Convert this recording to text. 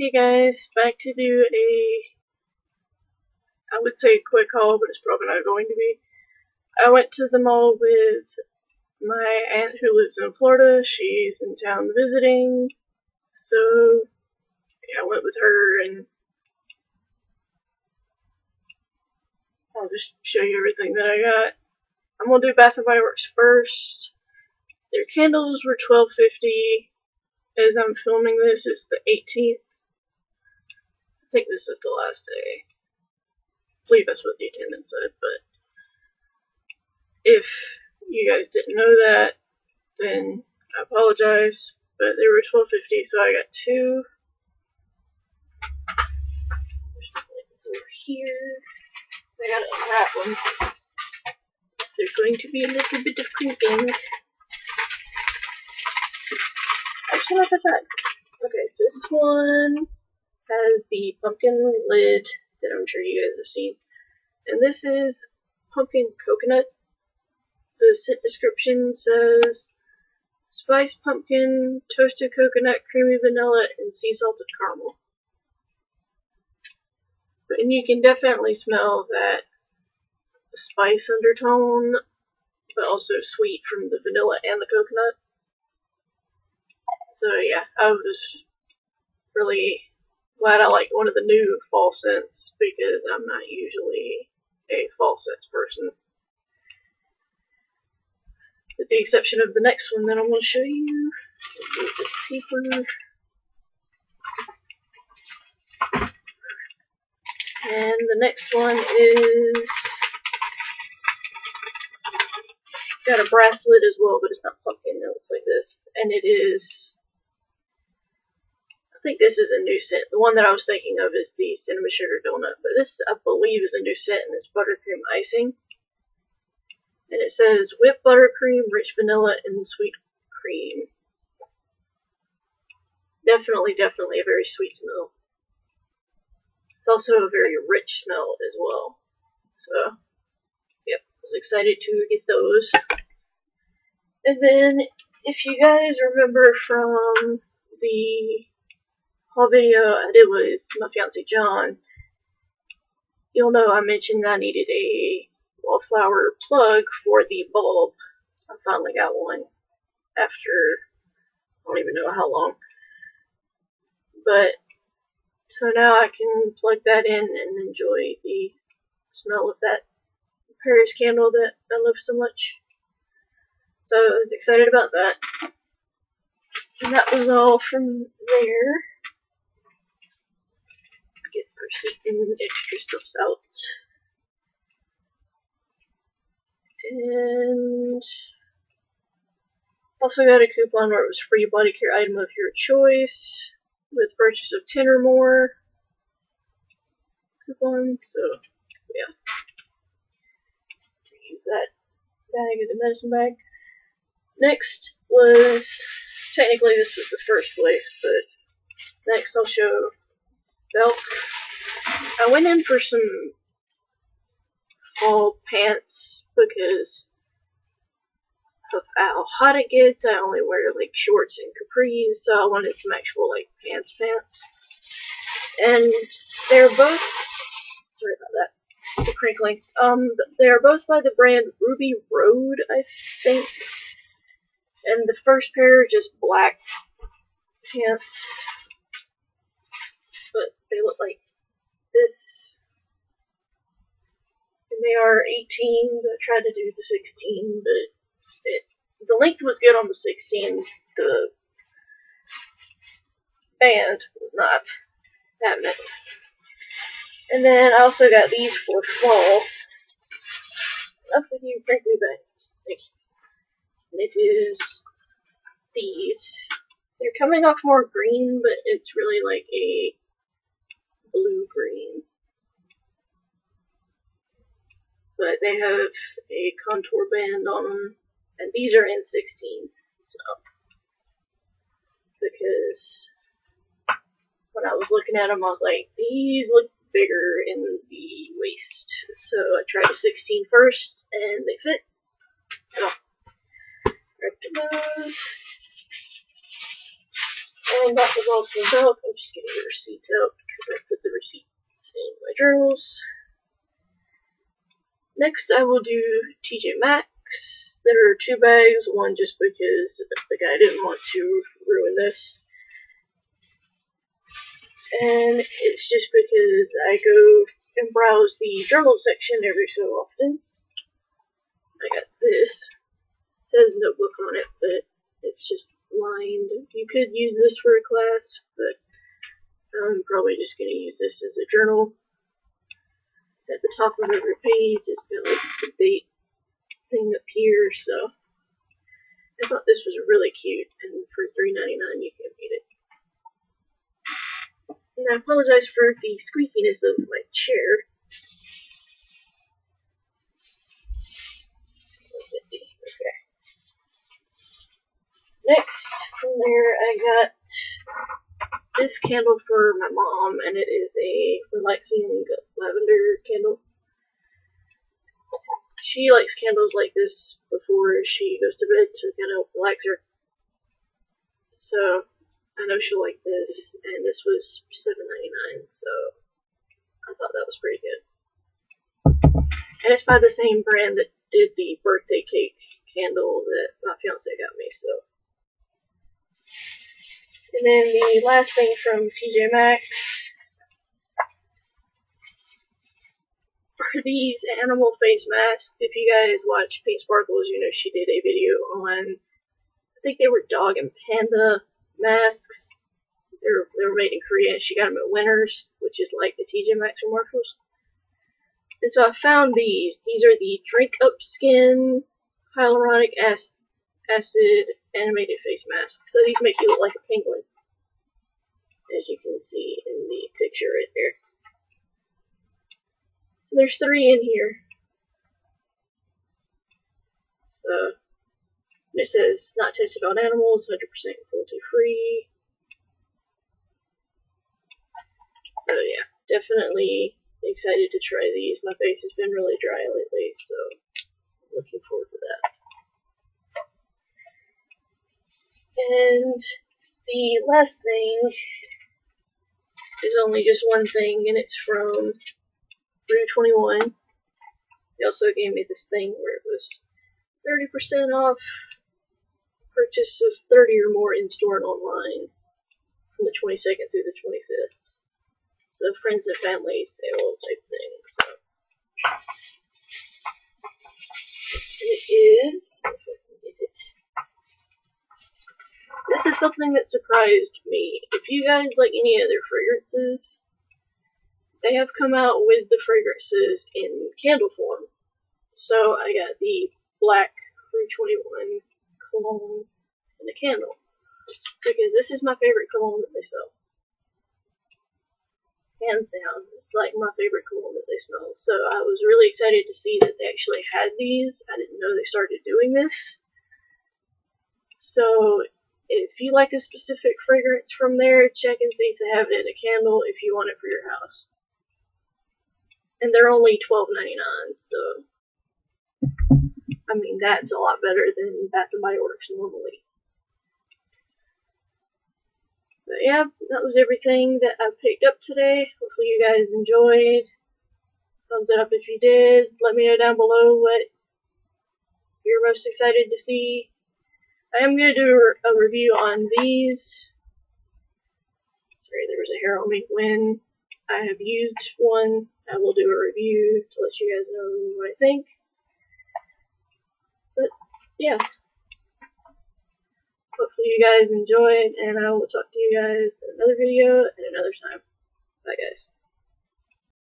Hey guys, back to do a, I would say a quick haul, but it's probably not going to be. I went to the mall with my aunt who lives in Florida. She's in town visiting, so yeah, I went with her and I'll just show you everything that I got. I'm gonna do Bath and Body Works first. Their candles were twelve fifty. As I'm filming this, it's the 18th. Think this is the last day. Believe that's what the attendant said, but if you guys didn't know that, then I apologize. But they were 12.50, so I got two. There's over here. I gotta unwrap them. There's going to be a little bit of crinkling. Actually, not that. Okay, this one has the pumpkin lid that I'm sure you guys have seen. And this is pumpkin coconut. The scent description says spice pumpkin, toasted coconut, creamy vanilla, and sea salted caramel. And you can definitely smell that spice undertone, but also sweet from the vanilla and the coconut. So yeah, I was really glad I like one of the new fall scents because I'm not usually a fall scents person. With the exception of the next one that I'm going to show you. This paper. And the next one is got a brass lid as well, but it's not pumpkin. It looks like this, and it is. I think this is a new scent. The one that I was thinking of is the cinnamon sugar donut, but this I believe is a new scent, and it's buttercream icing. And it says whipped buttercream, rich vanilla, and sweet cream. Definitely, definitely a very sweet smell. It's also a very rich smell as well. So, yep, I was excited to get those. And then, if you guys remember from the whole video I did with my fiance John, you'll know I mentioned I needed a wallflower plug for the bulb. I finally got one after I don't even know how long. But so now I can plug that in and enjoy the smell of that Paris candle that I love so much. So I was excited about that. And that was all from there. Get some extra stuff out. And also got a coupon where it was free body care item of your choice with purchase of 10 or more coupon, so yeah. Use that bag as a medicine bag. Next was, technically this was the first place, but next I'll show Belk. I went in for some fall pants because of how hot it gets. I only wear like shorts and capris, so I wanted some actual like pants pants. And they're both sorry about that. The crinkling. Um they're both by the brand Ruby Road, I think. And the first pair are just black pants. But they look like this. And they are 18. I tried to do the 16, but it, the length was good on the 16. The band was not that many. And then I also got these for fall. Nothing you crinkly bangs. Thank you. And it is these. They're coming off more green, but it's really like a blue green. But they have a contour band on them and these are in 16. So, because when I was looking at them, I was like, these look bigger in the waist. So I tried a 16 first, and they fit. So, grabbed those. And that was all filled out. I'm just getting the receipt out because I put the receipts in my journals. Next, I will do TJ Maxx. There are two bags, one just because the guy didn't want to ruin this. And it's just because I go and browse the journal section every so often. I got this. It says notebook on it, but it's just lined. You could use this for a class, but I'm probably just going to use this as a journal at the top of every page. It's got like the date thing up here, so I thought this was really cute, and for $3.99 you can beat it. And I apologize for the squeakiness of my chair. Okay. Next, from there, I got this candle for my mom, and it is a relaxing lavender candle. She likes candles like this before she goes to bed to kind of relax her. So I know she'll like this, and this was $7.99, so I thought that was pretty good. And it's by the same brand that did the birthday cake candle that my fiance got me, so and then the last thing from TJ Maxx are these animal face masks. If you guys watch Pink Sparkles, you know she did a video on, I think they were dog and panda masks. They were, they were made in Korea, and she got them at Winners, which is like the TJ Maxx or Marshalls. And so I found these. These are the Drink Up Skin Hyaluronic Acid acid animated face mask. So these make you look like a penguin, as you can see in the picture right there. There's three in here. So it says not tested on animals, 100% cruelty free. So yeah, definitely excited to try these. My face has been really dry lately, so looking forward to that. And the last thing is only just one thing, and it's from Rue 21. They also gave me this thing where it was 30% off purchase of 30 or more in store and online from the 22nd through the 25th. So friends and family sale type thing. So. Something that surprised me. If you guys like any other fragrances, they have come out with the fragrances in candle form. So I got the black Rue 21 cologne and the candle. Because this is my favorite cologne that they sell. Hands down, it's like my favorite cologne that they smell. So I was really excited to see that they actually had these. I didn't know they started doing this. So if you like a specific fragrance from there, check and see if they have it in a candle if you want it for your house. And they're only twelve ninety nine, so I mean that's a lot better than Bath and Body Works normally. But yeah, that was everything that I picked up today. Hopefully you guys enjoyed. Thumbs up if you did. Let me know down below what you're most excited to see I am going to do a review on these. Sorry, there was a hair on me. When I have used one, I will do a review to let you guys know what I think. But, yeah. Hopefully you guys enjoyed, and I will talk to you guys in another video at another time. Bye, guys.